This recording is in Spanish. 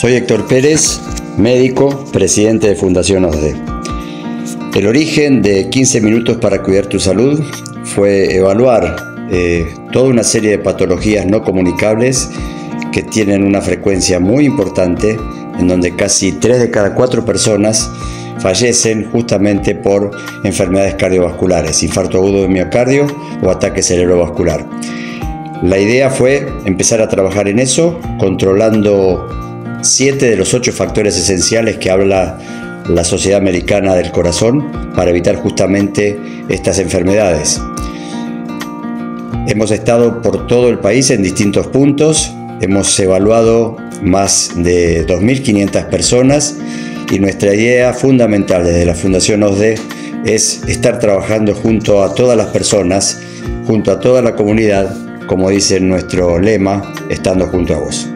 Soy Héctor Pérez, médico, presidente de Fundación OSDE. El origen de 15 minutos para cuidar tu salud fue evaluar eh, toda una serie de patologías no comunicables que tienen una frecuencia muy importante, en donde casi 3 de cada 4 personas fallecen justamente por enfermedades cardiovasculares, infarto agudo de miocardio o ataque cerebrovascular. La idea fue empezar a trabajar en eso, controlando siete de los ocho factores esenciales que habla la Sociedad Americana del Corazón para evitar justamente estas enfermedades. Hemos estado por todo el país en distintos puntos, hemos evaluado más de 2.500 personas y nuestra idea fundamental desde la Fundación OSDE es estar trabajando junto a todas las personas, junto a toda la comunidad, como dice nuestro lema, estando junto a vos.